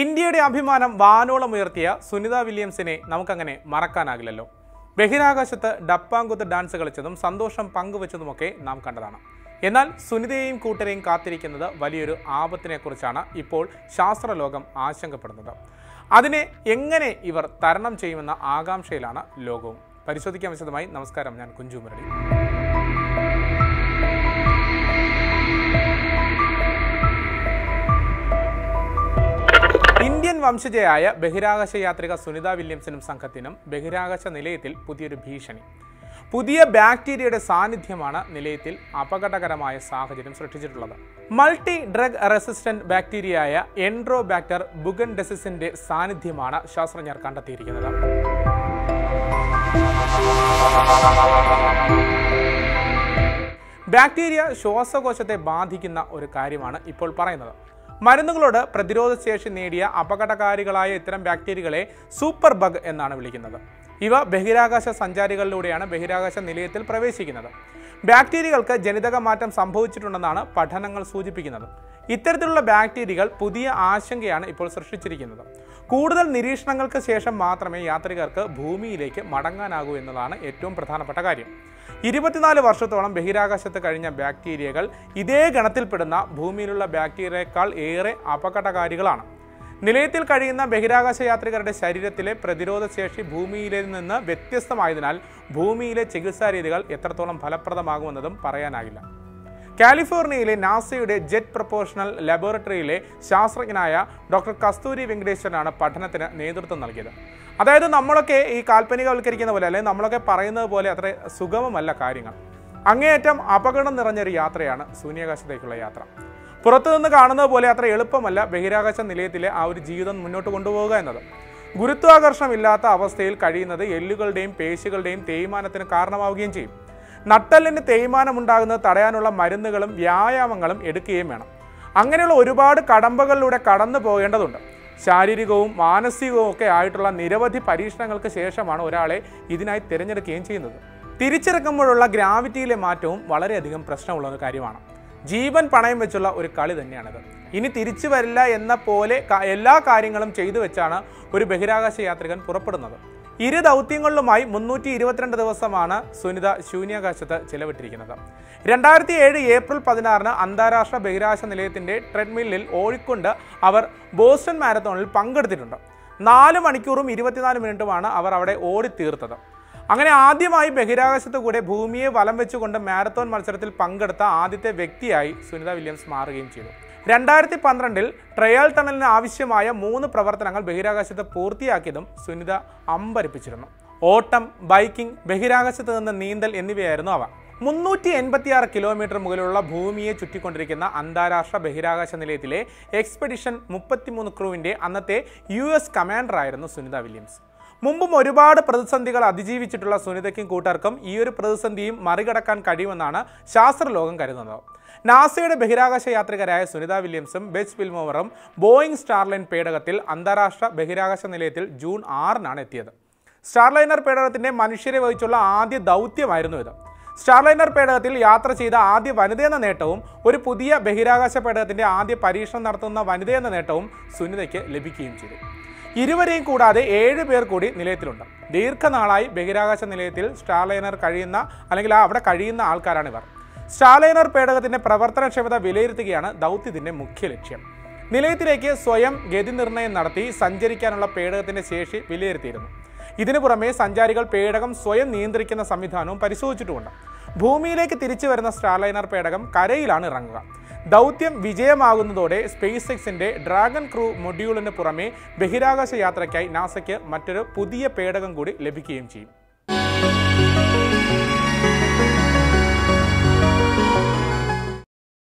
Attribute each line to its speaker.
Speaker 1: ഇന്ത്യയുടെ അഭിമാനം വാനോളം ഉയർത്തിയ സുനിത വില്യംസിനെ നമുക്കങ്ങനെ മറക്കാനാകില്ലല്ലോ. ബഹിരാകാശത്ത് ഡപ്പാങ്കുത്ത് ഡാൻസ് കളിച്ചതും സന്തോഷം പങ്കുവച്ചതുമൊക്കെ നാം കണ്ടതാണ്. എന്നാൽ സുനിതയെയും കൂട്ടരെയും കാത്തിരിക്കുന്നത് വലിയൊരു ആപത്തിനെക്കുറിച്ചാണ് ഇപ്പോൾ ശാസ്ത്രലോകം ആശങ്കപ്പെടുന്നത്. അതിനെ എങ്ങനെ ഇവർ തരണം ചെയ്യുമെന്ന ആകാംക്ഷയിലാണ് ലോകവും. പരിശോധിക്കാൻ വിശദമായി. നമസ്കാരം. ഞാൻ കുഞ്ചു മുരളി. വംശജയായ ബഹിരാകാശ യാത്രിക സുനിത വില്യംസിനും സംഘത്തിനും ബഹിരാകാശ നിലയത്തിൽ പുതിയൊരു ഭീഷണി. പുതിയ ബാക്ടീരിയയുടെ സാന്നിധ്യമാണ് നിലയത്തിൽ അപകടകരമായ സാഹചര്യം സൃഷ്ടിച്ചിട്ടുള്ളത്. മൾട്ടി ഡ്രഗ് റെസിസ്റ്റന്റ് ബാക്ടീരിയയായ എൻഡ്രോബാക്ടർ ബുഗൻ ഡെസിസിന്റെ സാന്നിധ്യമാണ് ശാസ്ത്രജ്ഞർ കണ്ടെത്തിയിരിക്കുന്നത്. ബാക്ടീരിയ ശ്വാസകോശത്തെ ബാധിക്കുന്ന ഒരു കാര്യമാണ് ഇപ്പോൾ പറയുന്നത്. മരുന്നുകളോട് പ്രതിരോധശേഷി നേടിയ അപകടകാരികളായ ഇത്തരം ബാക്ടീരിയകളെ സൂപ്പർ ബഗ് എന്നാണ് വിളിക്കുന്നത്. ഇവ ബഹിരാകാശ സഞ്ചാരികളിലൂടെയാണ് ബഹിരാകാശ നിലയത്തിൽ പ്രവേശിക്കുന്നത്. ബാക്ടീരിയകൾക്ക് ജനിതക മാറ്റം സംഭവിച്ചിട്ടുണ്ടെന്നാണ് പഠനങ്ങൾ സൂചിപ്പിക്കുന്നത്. ഇത്തരത്തിലുള്ള ബാക്ടീരിയകൾ പുതിയ ആശങ്കയാണ് ഇപ്പോൾ സൃഷ്ടിച്ചിരിക്കുന്നത്. കൂടുതൽ നിരീക്ഷണങ്ങൾക്ക് ശേഷം മാത്രമേ യാത്രികർക്ക് ഭൂമിയിലേക്ക് മടങ്ങാനാകൂ എന്നതാണ് ഏറ്റവും പ്രധാനപ്പെട്ട കാര്യം. ഇരുപത്തിനാല് വർഷത്തോളം ബഹിരാകാശത്ത് കഴിഞ്ഞ ബാക്ടീരിയകൾ ഇതേ ഗണത്തിൽപ്പെടുന്ന ഭൂമിയിലുള്ള ബാക്ടീരിയയേക്കാൾ ഏറെ അപകടകാരികളാണ്. നിലയത്തിൽ കഴിയുന്ന ബഹിരാകാശ യാത്രികരുടെ ശരീരത്തിലെ പ്രതിരോധ ശേഷി ഭൂമിയിലെ നിന്ന് വ്യത്യസ്തമായതിനാൽ ഭൂമിയിലെ ചികിത്സാ രീതികൾ എത്രത്തോളം ഫലപ്രദമാകുമെന്നതും പറയാനാകില്ല. കാലിഫോർണിയയിലെ നാസയുടെ ജെറ്റ് പ്രൊപ്പോഷണൽ ലബോറട്ടറിയിലെ ശാസ്ത്രജ്ഞനായ ഡോക്ടർ കസ്തൂരി വെങ്കടേശ്വരനാണ് പഠനത്തിന് നേതൃത്വം നൽകിയത്. അതായത് നമ്മളൊക്കെ ഈ കാൽപ്പനികവൽക്കരിക്കുന്ന പോലെ അല്ലെങ്കിൽ നമ്മളൊക്കെ പറയുന്നത് പോലെ അത്ര സുഗമമല്ല കാര്യങ്ങൾ. അങ്ങേയറ്റം അപകടം നിറഞ്ഞൊരു യാത്രയാണ് ശൂന്യാകാശത്തേക്കുള്ള യാത്ര. പുറത്തുനിന്ന് കാണുന്നത് പോലെ അത്ര എളുപ്പമല്ല ബഹിരാകാശ നിലയത്തിലെ ആ ഒരു ജീവിതം മുന്നോട്ട് കൊണ്ടുപോവുക എന്നത്. ഗുരുത്വാകർഷണമില്ലാത്ത അവസ്ഥയിൽ കഴിയുന്നത് എല്ലുകളുടെയും പേശികളുടെയും തേയ്മാനത്തിന് കാരണമാവുകയും ചെയ്യും. നട്ടലിന് തേയ്മാനമുണ്ടാകുന്നത് തടയാനുള്ള മരുന്നുകളും വ്യായാമങ്ങളും എടുക്കുകയും വേണം. അങ്ങനെയുള്ള ഒരുപാട് കടമ്പകളിലൂടെ കടന്നു പോകേണ്ടതുണ്ട്. ശാരീരികവും മാനസികവും ഒക്കെ ആയിട്ടുള്ള നിരവധി പരീക്ഷണങ്ങൾക്ക് ശേഷമാണ് ഒരാളെ ഇതിനായി തിരഞ്ഞെടുക്കുകയും ചെയ്യുന്നത്. തിരിച്ചിറക്കുമ്പോഴുള്ള ഗ്രാവിറ്റിയിലെ മാറ്റവും വളരെയധികം പ്രശ്നമുള്ള ഒരു കാര്യമാണ്. ജീവൻ പണയം വെച്ചുള്ള ഒരു കളി തന്നെയാണിത്. ഇനി തിരിച്ചു വരില്ല എന്ന പോലെ എല്ലാ കാര്യങ്ങളും ചെയ്തു വെച്ചാണ് ഒരു ബഹിരാകാശ യാത്രികൻ പുറപ്പെടുന്നത്. ഇരു ദൗത്യങ്ങളിലുമായി മുന്നൂറ്റി ഇരുപത്തിരണ്ട് ദിവസമാണ് സുനിത ശൂന്യാകാശത്ത് ചിലവിട്ടിരിക്കുന്നത്. രണ്ടായിരത്തി ഏഴ് ഏപ്രിൽ പതിനാറിന് അന്താരാഷ്ട്ര ബഹിരാകാശ നിലയത്തിന്റെ ട്രെഡ്മില്ലിൽ ഓടിക്കൊണ്ട് അവർ ബോസ്റ്റൺ മാരത്തോണിൽ പങ്കെടുത്തിട്ടുണ്ട്. നാല് മണിക്കൂറും ഇരുപത്തിനാല് മിനിറ്റുമാണ് അവർ അവിടെ ഓടിത്തീർത്തത്. അങ്ങനെ ആദ്യമായി ബഹിരാകാശത്ത് കൂടെ ഭൂമിയെ വലം വെച്ചുകൊണ്ട് മാരത്തോൺ മത്സരത്തിൽ പങ്കെടുത്ത ആദ്യത്തെ വ്യക്തിയായി സുനിത വില്യംസ് മാറുകയും ചെയ്തു. രണ്ടായിരത്തി പന്ത്രണ്ടിൽ ട്രയൽ ടണലിന് ആവശ്യമായ മൂന്ന് പ്രവർത്തനങ്ങൾ ബഹിരാകാശത്ത് പൂർത്തിയാക്കിയതും സുനിത അമ്പരിപ്പിച്ചിരുന്നു. ഓട്ടം ബൈക്കിംഗ് ബഹിരാകാശത്ത് നിന്ന് നീന്തൽ എന്നിവയായിരുന്നു അവ. മുന്നൂറ്റി എൺപത്തിയാറ് കിലോമീറ്റർ മുകളിലുള്ള ഭൂമിയെ ചുറ്റിക്കൊണ്ടിരിക്കുന്ന അന്താരാഷ്ട്ര ബഹിരാകാശ നിലയത്തിലെ എക്സ്പെഡിഷൻ മുപ്പത്തിമൂന്ന് ക്രൂവിന്റെ അന്നത്തെ യു എസ് കമാൻഡറായിരുന്നു സുനിത വില്യംസ്. മുമ്പും ഒരുപാട് പ്രതിസന്ധികൾ അതിജീവിച്ചിട്ടുള്ള സുനിതയ്ക്കും കൂട്ടർക്കും ഈ ഒരു പ്രതിസന്ധിയും മറികടക്കാൻ കഴിയുമെന്നാണ് ശാസ്ത്രലോകം കരുതുന്നത്. നാസയുടെ ബഹിരാകാശ യാത്രികരായ സുനിത വില്യംസും ബെച്ച് ഫിൽമോവറും ബോയിങ് സ്റ്റാർലൈൻ പേടകത്തിൽ അന്താരാഷ്ട്ര ബഹിരാകാശ നിലയത്തിൽ ജൂൺ ആറിനാണ് എത്തിയത്. സ്റ്റാർലൈനർ പേടകത്തിന്റെ മനുഷ്യരെ വഹിച്ചുള്ള ആദ്യ ദൗത്യമായിരുന്നു ഇത്. സ്റ്റാർലൈനർ പേടകത്തിൽ യാത്ര ചെയ്ത ആദ്യ വനിതയെന്ന നേട്ടവും ഒരു പുതിയ ബഹിരാകാശ പേടകത്തിന്റെ ആദ്യ പരീക്ഷണം നടത്തുന്ന വനിതയെന്ന നേട്ടവും സുനിതയ്ക്ക് ലഭിക്കുകയും ചെയ്തു. ഇരുവരെയും കൂടാതെ ഏഴ് പേർ കൂടി നിലയത്തിലുണ്ട്. ദീർഘനാളായി ബഹിരാകാശ നിലയത്തിൽ സ്റ്റാർലൈനർ കഴിയുന്ന അല്ലെങ്കിൽ അവിടെ കഴിയുന്ന ആൾക്കാരാണ് ഇവർ. സ്റ്റാർലൈനർ പേടകത്തിന്റെ പ്രവർത്തനക്ഷമത വിലയിരുത്തുകയാണ് ദൗത്യത്തിന്റെ മുഖ്യ ലക്ഷ്യം. നിലയത്തിലേക്ക് സ്വയം ഗതി നിർണയം നടത്തി സഞ്ചരിക്കാനുള്ള പേടകത്തിന്റെ ശേഷി വിലയിരുത്തിയിരുന്നു. ഇതിനു പുറമെ സഞ്ചാരികൾ പേടകം സ്വയം നിയന്ത്രിക്കുന്ന സംവിധാനവും പരിശോധിച്ചിട്ടുമുണ്ട്. ഭൂമിയിലേക്ക് തിരിച്ചു വരുന്ന സ്റ്റാർലൈനർ പേടകം കരയിലാണ് ഇറങ്ങുക. ദൗത്യം വിജയമാകുന്നതോടെ സ്പേസ് എക്സിന്റെ ഡ്രാഗൺ ക്രൂ മൊഡ്യൂളിന് പുറമെ ബഹിരാകാശ യാത്രയ്ക്കായി നാസയ്ക്ക് മറ്റൊരു പുതിയ പേടകം കൂടി ലഭിക്കുകയും ചെയ്യും.